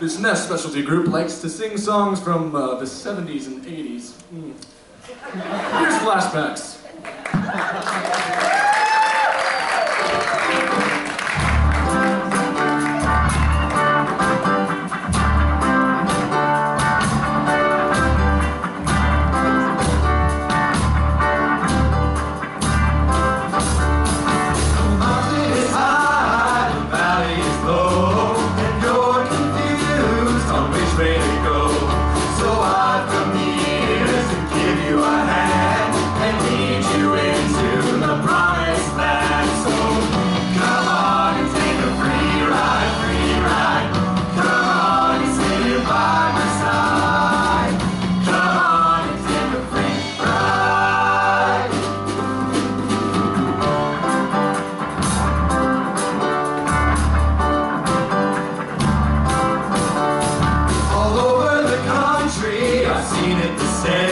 This next specialty group likes to sing songs from uh, the 70s and 80s. Mm. Here's flashbacks. say.